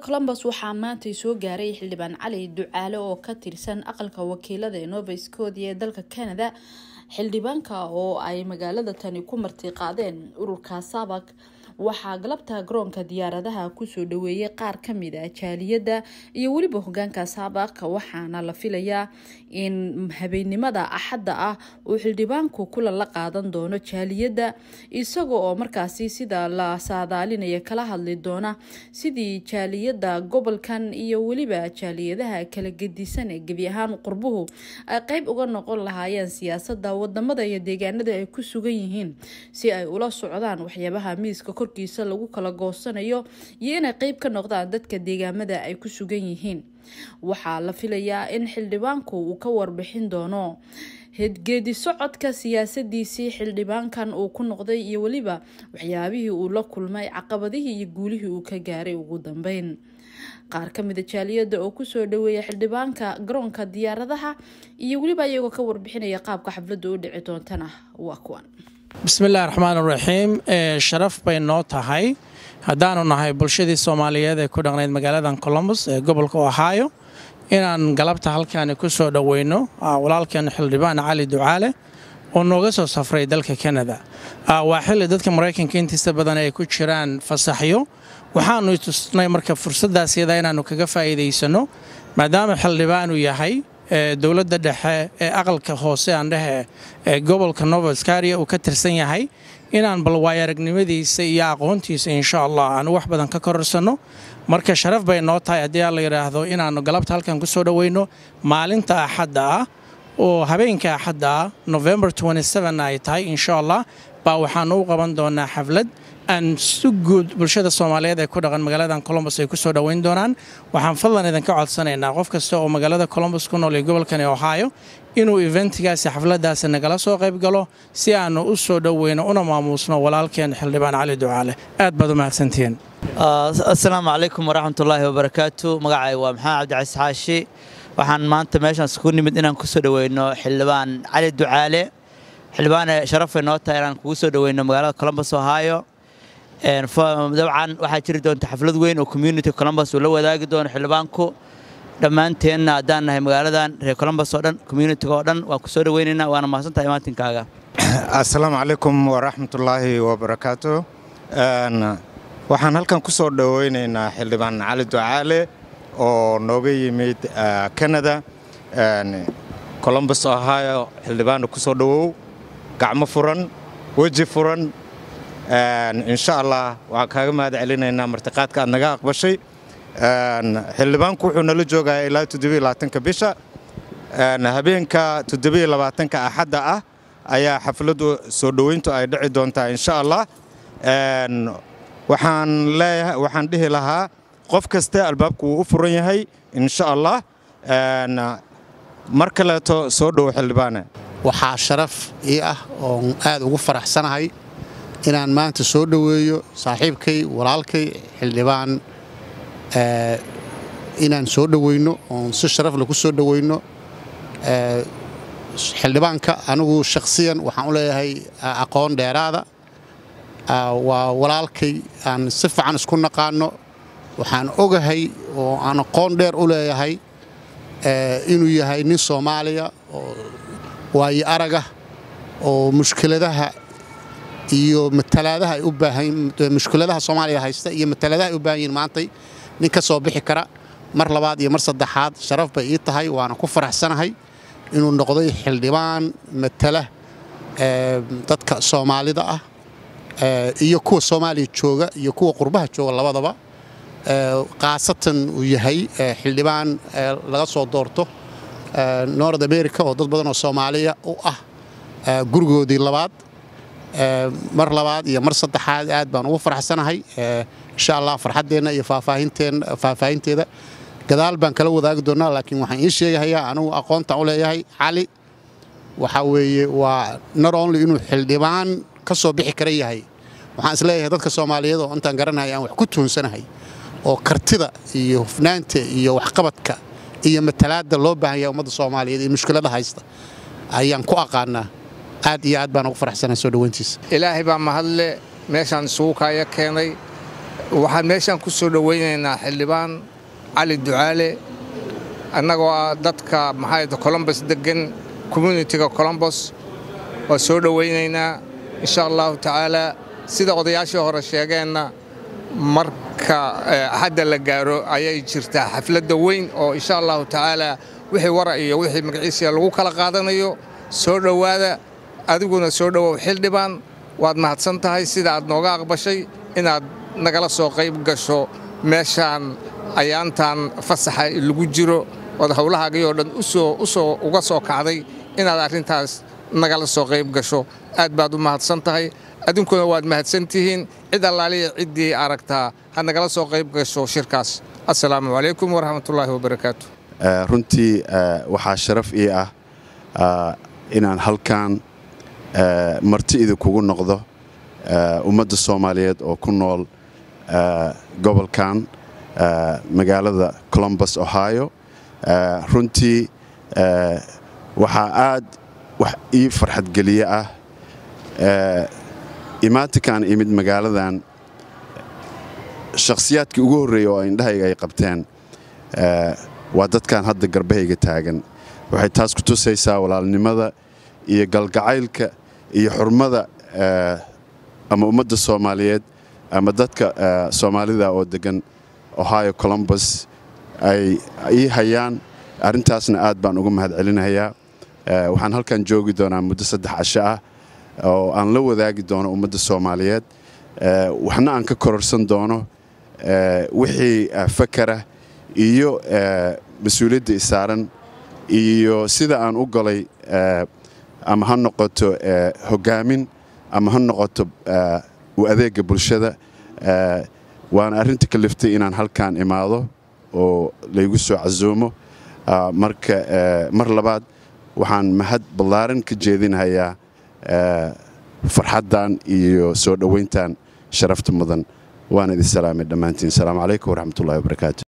columbus waxaa maantay soo gaaray xildhibaan cali ducaale oo ka tirsan aqalka wakiilada ee nova scotia ee dalka canada. Xildhibaanka oo ay magaalada tani ku marti qaadeen ururka sabak waxaa galabta garoonka diyaaradaha ku soo dhaweeyay qaar ka mid a jaaliyada iyo weliba hogaanka sabak waxaana la filayaa in habeennimada axadda ah uu xildhibaanku kulan la qaadan doono jaaliyada isaga oo markaasi sida la saadaalinaya kala hadli doona sidii jaaliyada gobolkan iyo weliba jaaliyadaha kala gedisan ee gebi ahaan qurbuhu ay qeyb uga noqon lahaayeen siyaasada waddamada iyo deegaanada ay ku sugan yihiin si ay ula socdaan waxyaabaha miiska korkiisa lagu kala goosanayo iyo inay qeyb ka noqdaan dadka deegaamada ay ku sugan yihiin. Waxaa la filayaa in xildhibaanku uu ka warbixin doono hedgeedi socodka siyaasadiisii xildhibaankan uu ku noqday iyo weliba waxyaabihii uu la kulmay caqabadihii iyo guulihii uu ka gaaray. Ugu dambeyn qaar kamida jaaliyada oo ku soo dhaweeya xildhibaanka garoonka diyaaradaha iyo weliba iyagoo ka warbixinaya qaabka xafladda u dhici doontana waa kuwan bismillahi raxmaan raxiim sharaf bay noo tahay. Haddaanu nahay bulshadii soomaaliyeed ee ku dhaqnayd magaaladan colombus ee gobolka ohio. Inaan galabta halkaani ku soo dhoweyno walaalkeen xildhibaan cali ducaale oo nooga soo safray dalka kanada waa xilli dadka maraykanka intiisa badan ay ku jiraan fasaxyo. Waxaanu tusnay marka fursaddaas yada inaannu kaga faa'iidaysanno maadaama xildhibaanu yahay dowladda dhexe ee aqalka hoose aandhehe ee gobolka nova scaria uu ka tirsan yahay inaan bal waayaragnimadiisa iyo aqoontiisa insha allah aanu wax badan ka kororsanno. Marka sharaf bay noo tahay haddii aan la yidhaahdo inaannu galabta halkan ku soo dhoweyno maalinta axadda ah oo habeenka axadda ah november ay tahay insha allah baa waxaanu u qaban doonaa xaflad aan si guud bulshada soomaaliyeed ee ku dhaqan magaaladan colombus ay ku soo dhoweyn doonaan. Waxaan fadlan idinka codsanaynaa qof kasta oo magaalada colombus ku nool iyo gobolkani ohio inuu eventigaasi xafladdaasi nagala soo qayb galo si aannu u soo dhoweyno una maamuusno walaalkeen xildhibaan cali ducaale aad baad u mahadsantihiin. Assalaamu calaykum waraxmatullaahi wabarakaatu magacay waa maxamed cabdicasiis xaashi waxaan maanta meeshaas ku nimid inaan ku soo dhoweyno xildhibaan cali ducaale. Xildhibaane sharafay noo tahay inaan kugu soo dhoweyno magaalada colombus ohio. Dabcan waxaa jiri doonta xaflad weyn oo community colombus uu la wadaagi doono xildhibaanku. Dhammaanteenna haddaan nahay magaaladan reer colombus oo dhan communitiga oo dhan waan ku soo waana mahadsantahay maantinkaaga assalaamu calaykum waraxmatullaahi wabarakaatu waxaan halkan ku soo dhoweynaynaa xildhibaan cali ducaale oo nooga yimid canada colombus ohio xildhibaanna ku soo dhowow gacmo furan weji furan insha allah waxaan kaaga mahad celinaynaa martiqaadka aad naga aqbashay. Xildhibaanku wuxuu nala joogaa ilaa toddobiyolabaatanka bisha. Habeenka toddobiyolabaatanka axadda ah ayaa xafladdu soo dhoweyntu ay dhici doontaa insha allah. Waxaan dhihi lahaa qof kaste albaabku wuu u furan yahay insha allah mar kaleeto soo dhowo xildhibaane. Waxaa sharaf ii ah oon aad ugu faraxsanahay inaan maanta soo dhoweeyo saaxiibkay walaalkay xildhibaan inaan soo dhoweyno oon si sharafle ku soo dhoweyno. Xildhibaanka anigu shakhsiyan waxaan u leeyahay aqoon dheeraada. Waa walaalkay aan si fiican isku naqaanno waxaan ogahay oo aan aqoon dheer u leeyahay inuu yahay nin soomaaliya oo waayo aragah oo mushkiladaha iyo matalaadaha ay u baahan mushkiladaha soomaaliya haysta iyo matalaadaha ay u baahan yihiin maantay nin ka soo bixi kara mar labaad iyo mar saddexaad sharaf bay ii tahay waana ku faraxsanahay inuu noqday xildhibaan matala dadka soomaalida ah iyo kuwa soomaaliya jooga iyo kuwa qurbaha jooga labadaba khaasatan uu yahay xildhibaan laga soo doorto nord america oo dad badan oo soomaaliya u ah gurigoodii labaad mar labaad iyo mar saddexaad aad baan ugu faraxsanahay. Insha allah farxaddeenna iyo faahfaahinteeda. Gadaal baan kala wadaagi doonnaa laakiin waxaan ii sheegahayaa anigu aqoontaan u leeyahay cali waxaa weeye waa not only inuu xildhibaan ka soo bixi kara yahay waxaan is leeyahay dadka soomaaliyeed oo intaan garanahay aan wax ku tuunsanahay oo kartida iyo hufnaanta iyo waxqabadka iyo matalaadda loo baahanya ummadda soomaaliyeed iyo mushkilada haysta ayaan ku aqaanaa aad iyo aad baan ugu faraxsanahay soo dhoweyntiisa ilaahay baa mahadle meeshaan isugu kaaya keenay. Waxaan meeshaan ku soo dhowaynaynaa xildhibaan cali ducaale annagoo ah dadka maxaa colombos deggan communitiga colombos waa soo dhowaynaynaa insha allahu tacaalaa sida odayaashii hore sheegeenna marka hadda la gaaro ayay jirtaa xafladda weyn oo insha allahu tacaalaa wixii wara iyo wixii magaciisiya lagu kala qaadanayo soo dhowaada adiguna soo dhowow xildhibaan waad mahadsan tahay sida aad nooga aqbashay inaad nagala soo qayb gasho meeshaan ayaantan fasaxa lagu jiro ood howlahaagii oo dhan u soo uga soo kacday inaad arrintaas nagala soo qayb gasho. Aad baad u mahadsan tahay adinkuna waad mahadsan tihiin. Cid allaaliya ciddii aragtaa ha nagala soo qayb gasho shirkaas. Assalaamu calaykum waraxmatullaahi wabarakaatu runtii waxaa sharaf ii ah inaan halkan marti idinkugu noqdo ummadda soomaaliyeed oo ku nool gobolkan magaalada colombus ohio. Runtii waxaa aad wax ii farxadgeliye ah imaatinkaan imid magaaladan shakhsiyaadkii ugu horreeya oo indhahayga ay qabteen waa dadkan hadda garbahayga taagan. Waxay taas ku tusaysaa walaalnimada iyo galgacaylka iyo xurmada ama ummadda soomaaliyeed ama dadka soomaalida oo deggan ohio colombus ay ii hayaan. Arrintaasna aad baan uga mahad celinayaa waxaan halkan joogi doonaa muddo saddex casho ah oo aan la wadaagi doono ummadda soomaaliyeed. Waxna aan ka kororsan doono wixii fakara iyo mas'uuliyadda isaaran iyo sida aan u galay ama ha noqoto hogaamin ama ha noqoto u adeegga bulshada waana arrinta ka liftay inaan halkan imaado oo laygu soo casuumo. Marka mar labaad waxaan mahad ballaaran ka jeedinhayaa farxaddan iyo soo dhowayntan sharafta mudan. Waan idin salaamay dhammaantiin. Asalaamu calaykum waraxmatullahi wabarakaatu